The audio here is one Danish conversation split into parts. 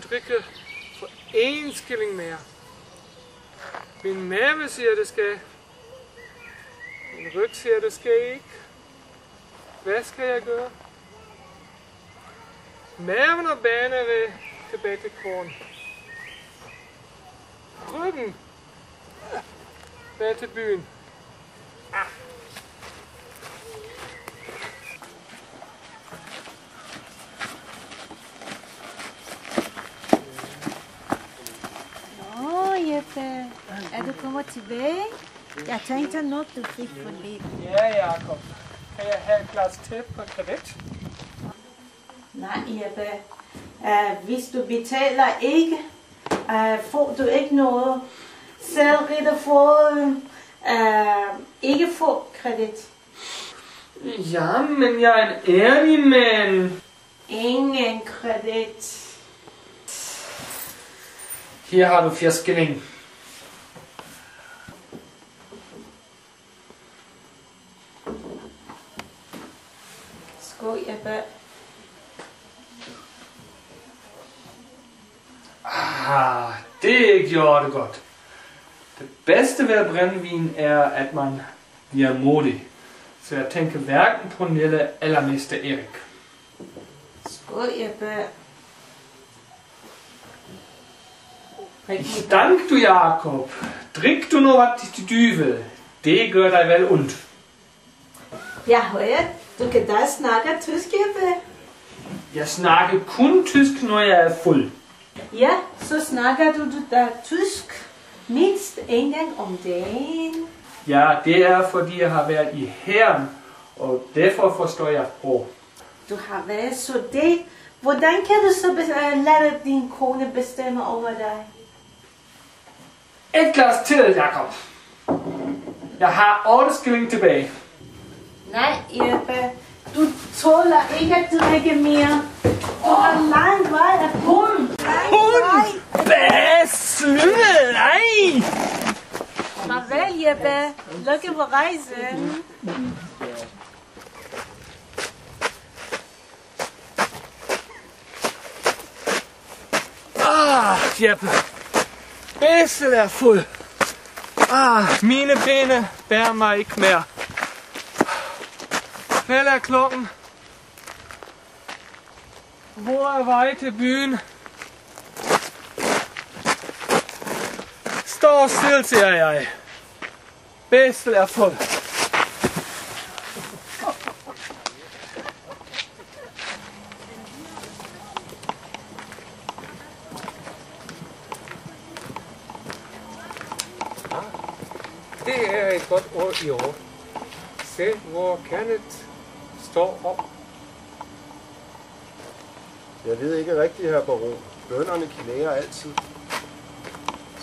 vil drikke for én skilling mere. Min mave siger, det skal. Min ryg siger, det skal ikke. Hvad skal jeg gøre? Maven og banen vil tilbage til kronen. Ryggen vil til byen. Ah. Åh, Jeppe. Er du kommet tilbage? Jeg tænkte nok, du fik for lidt. Ja, Jacob. Kan jeg have et glas te på kredit? Nej, Jeppe. Uh, hvis du betaler ikke, uh, får du ikke noget. Selv Ritter får uh, ikke få kredit. Ja, men jeg er en ærlig mand. Ingen kredit. Her har du fire skilling. Skål, Jeppe. Ah, det gjorde det godt. Det bedste ved brændvin er, at man bliver modig. Så jeg tænker hverken på Nille eller Mr. Erik. Skål, Jeppe. Dank du, Jakob. Drik du noget til dyve. Det gør dig vel ondt. Jeg hører, du kan da snakke tysk, Jeppe. Jeg snakker kun tysk, når jeg er fuld. Ja, så snakker du da tysk mindst en gang om dagen. Ja, det er fordi jeg har været i herren, og derfor forstår jeg sprog. Du har været så det. Hvordan kan du så øh, lade din kone bestemme over dig? Et glas til, Jakob. Jeg har 8 skilling tilbage. Nej, Jeppe. Du tåler ikke at drikke mere. Du har lang vej at hund. Hund! Hvad? Slutte! Nej! Farvel, Jeppe. Lykke på rejsen. Ah, Jeppe. Bæsset er fuld. Ah, mine ben bærer mig ikke mere. Hvad er klokken? Hvor er vej til byen? Stå still, siger jeg. Bæstet er fuld. Det er et godt ord i år. Se, hvor Kenneth står op. Jeg ved ikke rigtigt, her baron. Bønderne klager altid.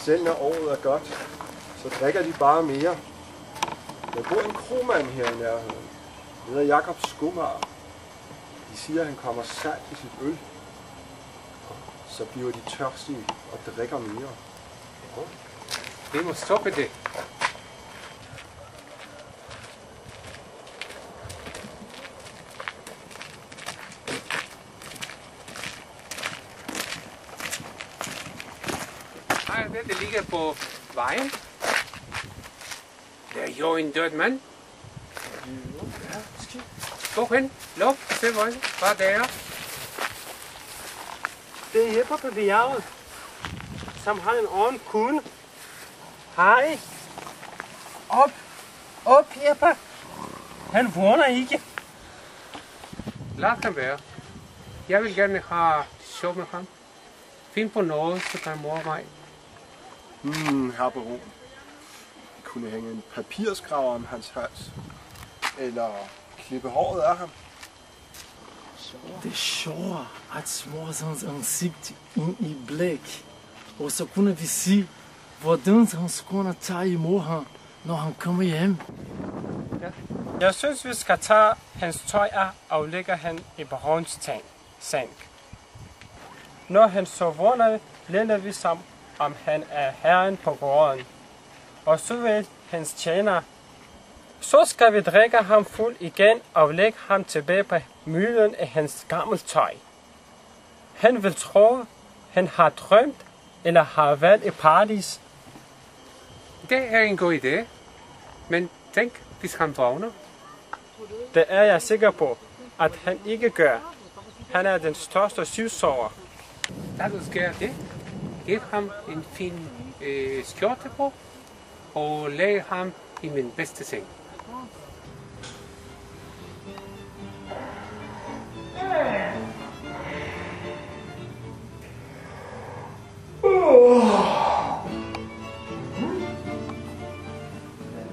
Selv når året er godt, så drikker de bare mere. Der bor en kromand her i nærheden. Han hedder Jakob Skumar. De siger, at han kommer salt i sit øl. Så bliver de tørstige og drikker mere. Vi må stoppe det. Det, ligger på vejen. Der er jo en død mand. Gå hen, luk, se hvor hvad det er. Det er Jeppe på bjerget, som har en ordentlig kone. Hej. Op. Op, Jeppe. Han vågner ikke. Lad ham være. Jeg vil gerne have sjov med ham. Find på noget, så kan mor mig. Hmm, her baron. Kunne hænge en papirskraver om hans hals. Eller klippe håret af ham. Det sjove at smøre hans ansigt ind i blæk. Og så kunne vi se, hvordan hans kone tager imod ham, når han kommer hjem. Jeg synes, vi skal tage hans tøj af og lægge han i barons tank. Sank. Når han så vågner, lænder vi sammen, om han er herren på gården. Og så vil hans tjener. Så skal vi drikke ham fuld igen og lægge ham tilbage på møllen af hans gammelt tøj. Han vil tro, han har drømt eller har været i paradis? Det er en god idé. Men tænk, hvis han vågner. Det er jeg sikker på, at han ikke gør. Han er den største syvsover. Du sker det, giv ham en fin øh, skjorte på, og lag ham i min bedste seng.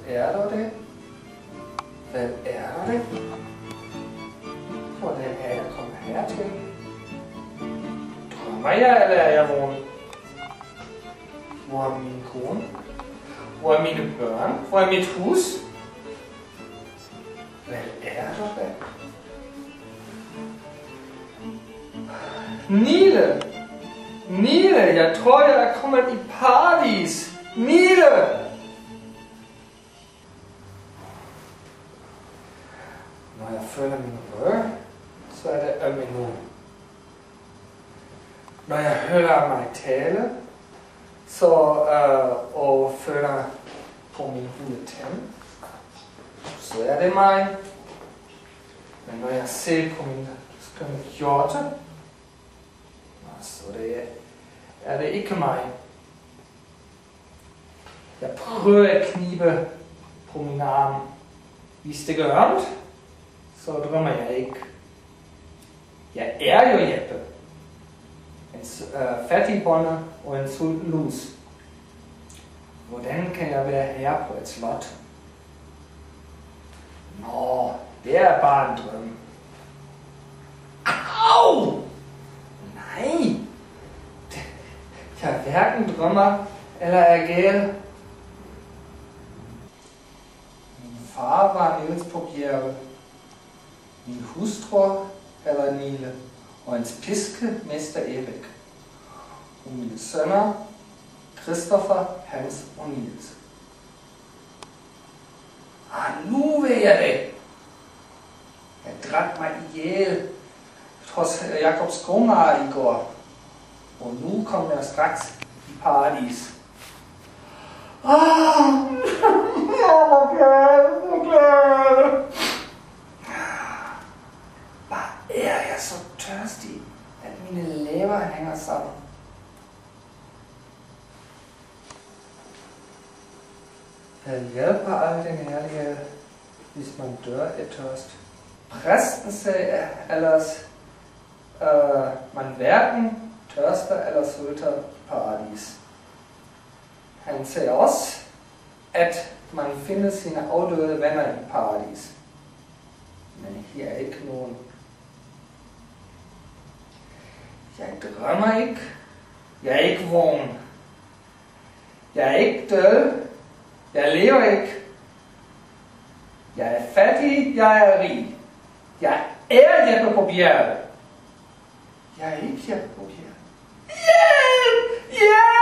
Er der det? Hvem er der det? Hvordan er jeg kommet hertil? Drømmer jeg, eller er jeg vågen? Hvor er min kone? Hvor er mine børn? Hvor er mit hus? Hvad er der da? Nile! Nile, jeg tror, jeg er kommet i paradis! Nile! Når jeg føler min rør, så er det så øh, og føler på min hule tand, så er det mig. Men når jeg ser på min skønne kjorte, så det er, er det ikke mig. Jeg prøver at knibe på min arm. Hvis det gør ondt, så drømmer jeg ikke. Jeg er jo Jeppe. En s- øh, fattig bonde og en sulten lus. Hvordan kan jeg være her på et slot? Nå, det er bare en drøm. Au! Nej! Jeg hverken drømmer eller er gal. Min far var Niels på bjerget. Min hustru hedder Nile, og hans piske mester Erik. Og mine sønner, Christopher, Hans og Niels. Ah, nu ved jeg det. Jeg drak mig ihjel hos Jakob Skomager i går. Og nu kommer jeg straks i paradis. Ah, jeg var glad, så glad. Bare er jeg så tørstig, at mine læber hænger sammen. Hvad hjælper al den herlighed, hvis man dør af tørst? Præsten sagde ellers, øh, man hverken tørster eller sulter i paradis. Han sagde også, at man finder sine afdøde venner i paradis. Men her er ikke nogen. Jeg drømmer ikke. Jeg er ikke vågen. Jeg er ikke død. Jeg lever ikke. Jeg er fattig. Jeg er rig. Jeg er Jeppe på bjerget. Jeg er ikke Jeppe på bjerget. Hjælp! Hjælp!